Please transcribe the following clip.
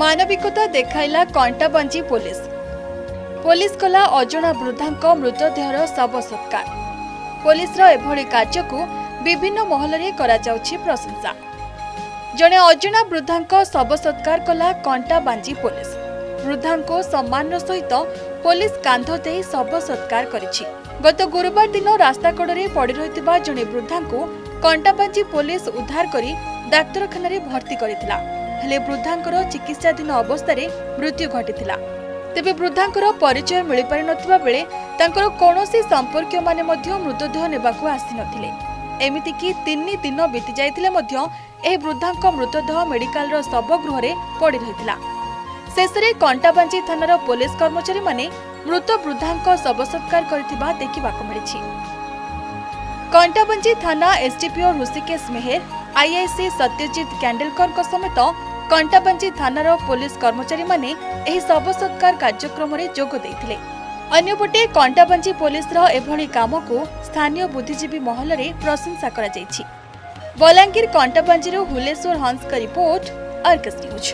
ମାନବିକତା ଦେଖାଇଲା Kantabanji police police କଲା ଅଜଣା ବୃଦ୍ଧାଙ୍କ ମୃତଦେହର ଶବ ସତ୍କାର ପୋଲିସର ଏଭଳି କାର୍ଯ୍ୟକୁ ବିଭିନ୍ନ ମହଲରେ କରାଯାଉଛି ପ୍ରଶଂସା। ଜଣେ ଅଜଣା ବୃଦ୍ଧାଙ୍କ ଶବ ସତ୍କାର କଲା କଣ୍ଟାବାଞ୍ଜି ପୋଲିସ ବୃଦ୍ଧାଙ୍କୁ ସମ୍ମାନର ସହିତ ପୋଲିସ କାନ୍ଧ ଦେଇ ଶବ ସତ୍କାର କରିଛି। ଗତ ଗୁରୁବାର ଦିନ ରାସ୍ତା କଡ଼ରେ ପଡ଼ି ରହିଥିବା ଜଣେ ବୃଦ୍ଧାଙ୍କୁ କଣ୍ଟାବାଞ୍ଜି ପୋଲିସ ଉଦ୍ଧାର କରି ଡାକ୍ତରଖାନାରେ ଭର୍ତ୍ତି କରିଥିଲା। ହେଲେ ବୃଦ୍ଧାଙ୍କର ଚିକିତ୍ସାଧୀନ ଅବସ୍ଥାରେ ମୃତ୍ୟୁ ଘଟିଥିଲା। ତେବେ ବୃଦ୍ଧାଙ୍କର ପରିଚୟ ମିଳିପାରିନଥିବା ବେଳେ ତାଙ୍କର କୌଣସି ସମ୍ପର୍କୀୟମାନେ ମଧ୍ୟ ମୃତଦେହ ନେବାକୁ ଆସିନଥିଲେ ଏମିତିକି ତିନି ଦିନ ବିତି ଯାଇଥିଲେ ମଧ୍ୟ ଏହି ବୃଦ୍ଧାଙ୍କ ମୃତଦେହ ମେଡିକାଲର ଶବଗୃହରେ ପଡ଼ି ରହିଥିଲା। ଶେଷରେ କଣ୍ଟାବାଞ୍ଜି ଥାନାର ପୋଲିସ କର୍ମଚାରୀମାନେ ମୃତ ବୃଦ୍ଧାଙ୍କ ଶବ ସତ୍କାର କରିଥିବା ଦେଖିବାକୁ ମିଳିଛି। କଣ୍ଟାବାଞ୍ଜି ଥାନା ଏସ୍ଡିପିଓ ଋଷିକେଶ ମେହେର ଆଇଆଇସି ସତ୍ୟଜିତ କ୍ୟାଣ୍ଡେଲକରଙ୍କ ସମେତ କଣ୍ଟାବାଞ୍ଜି ଥାନାର ପୋଲିସ କର୍ମଚାରୀମାନେ ଏହି ଶବ ସତ୍କାର କାର୍ଯ୍ୟକ୍ରମରେ ଯୋଗ ଦେଇଥିଲେ। ଅନ୍ୟପଟେ କଣ୍ଟାବାଞ୍ଜି ପୋଲିସର ଏଭଳି କାମକୁ ସ୍ଥାନୀୟ ବୁଦ୍ଧିଜୀବୀ ମହଲରେ ପ୍ରଶଂସା କରାଯାଇଛି। ବଲାଙ୍ଗୀର କଣ୍ଟାବାଞ୍ଜିରୁ ହୁଲେଶ୍ୱର ହଂସଙ୍କ ରିପୋର୍ଟ ଅର୍କସ୍ ନ୍ୟୁଜ୍।